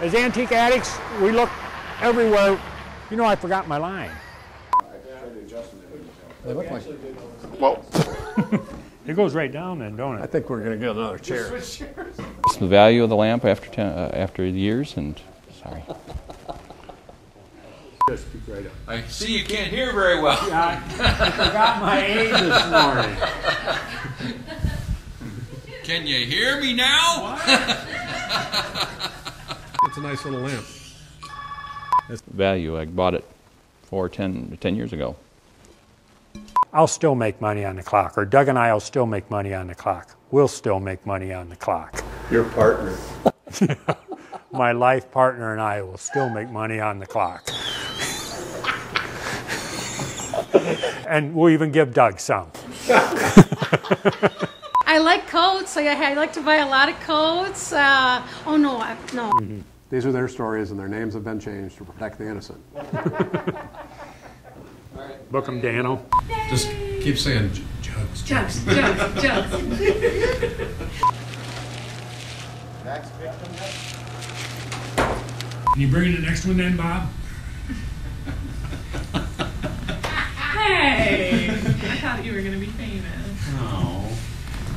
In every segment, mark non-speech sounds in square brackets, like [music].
As antique addicts, we look everywhere. You know, I forgot my line. They look like. [laughs] It goes right down then, don't it? I think we're going to get another chair. It's the value of the lamp after ten, uh, after years, and sorry. Just speak right. I see you can't hear very well. I forgot my aid this morning. Can you hear me now? It's a nice little lamp. Value. I bought it four, ten, ten years ago. I'll still make money on the clock, or Doug and I will still make money on the clock. We'll still make money on the clock. Your partner. [laughs] My life partner and I will still make money on the clock. [laughs] and we'll even give Doug some. [laughs] I like coats. I, I like to buy a lot of coats. Uh, oh no, I, no. These are their stories, and their names have been changed to protect the innocent. [laughs] Book 'em, Danno. Just keep saying jokes. Jokes, jokes, jugs, jugs. [laughs] Can you bring in the next one then, Bob? Hey! [laughs] I thought you were gonna be famous. Oh.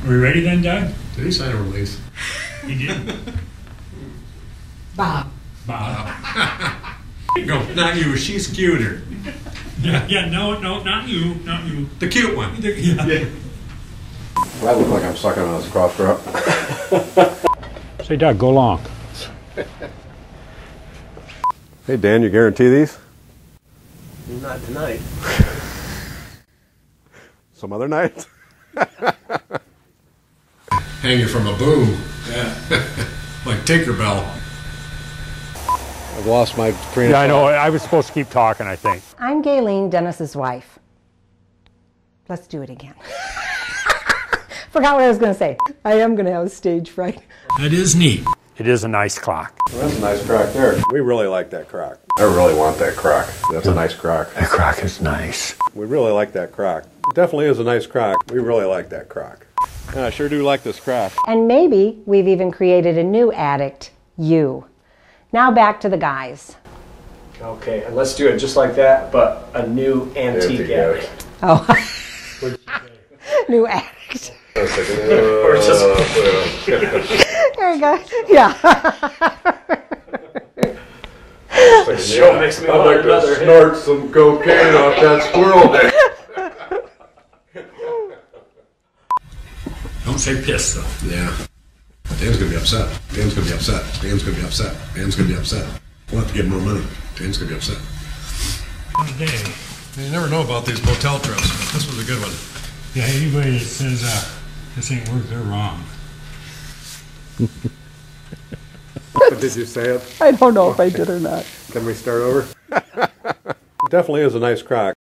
Are we ready then, Doug? Did he sign a release? He did. Bob. Bob. [laughs] No, not you. She's cuter. Yeah, yeah, no, no, not you, not you. The cute one. Yeah. I look like I'm sucking on this cough [laughs] drop. Say, Doug, go long. [laughs] Hey, Dan, you guarantee these? Not tonight. Some other night? Hang you from a boom. Yeah. like Tinkerbell. I've lost my train Yeah, I know. I was supposed to keep talking, I think. I'm Gaylene, Dennis's wife. Let's do it again. [laughs] Forgot what I was going to say. I am going to have a stage fright. That is neat. It is a nice clock. That's a nice crack there. We really like that crock. I really want that crock. That's a nice crock. That crock is nice. We really like that crock. It definitely is a nice crock. We really like that crock. Yeah, I sure do like this crock. And maybe we've even created a new addict, you. Now back to the guys. Okay, and let's do it just like that, but a new antique Antique addict. Oh. [laughs] new addict. [laughs] Or just uh, [laughs] There you go. Yeah. she'll mix me one another. snort some cocaine off that squirrel dick. Don't say piss, though. Yeah. Dan's gonna be upset. Dan's gonna be upset. Dan's gonna be upset. Dan's gonna be upset. We'll have to give him more money. Dan's gonna be upset. Day. You never know about these motel trips. This was a good one. Yeah, anybody that says uh, this ain't work, they're wrong. Did you say it? I don't know if I did or not. Can we start over? [laughs] Definitely is a nice crack.